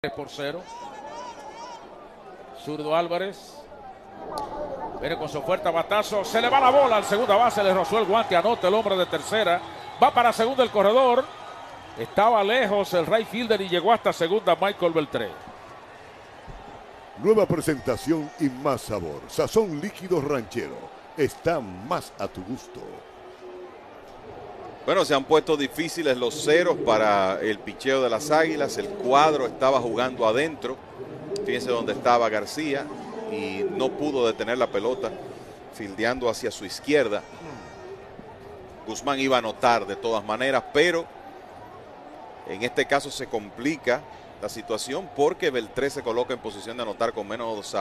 3 por 0. Zurdo Álvarez. Viene con su fuerte batazo. Se le va la bola al segunda base. Le rozó el guante. Anota el hombre de tercera. Va para segunda el corredor. Estaba lejos el right fielder y llegó hasta segunda Michael Beltré. Nueva presentación y más sabor. Sazón líquido ranchero. Está más a tu gusto. Bueno, se han puesto difíciles los ceros para el picheo de las Águilas. El cuadro estaba jugando adentro. Fíjense dónde estaba García y no pudo detener la pelota, fildeando hacia su izquierda. Guzmán iba a anotar de todas maneras, pero en este caso se complica la situación porque Beltré se coloca en posición de anotar con menos dos